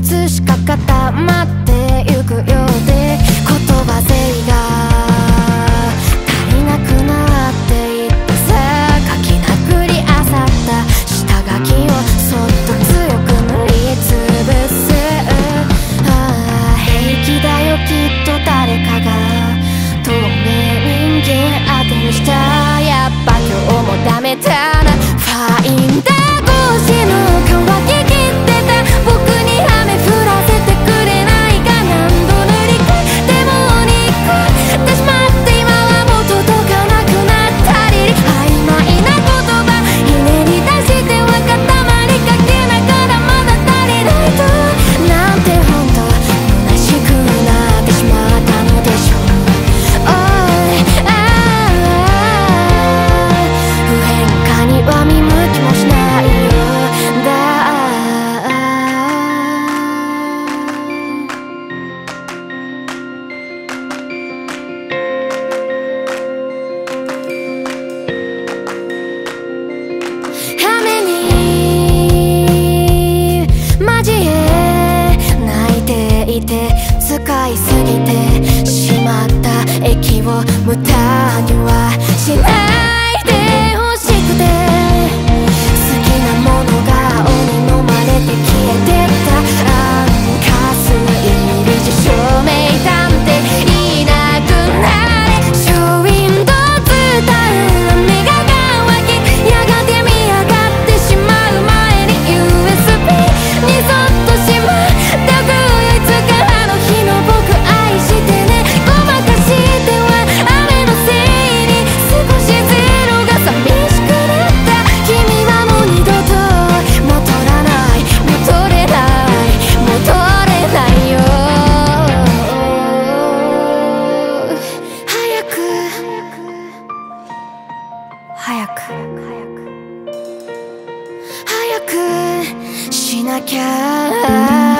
自私を早く。早く。しなきゃ。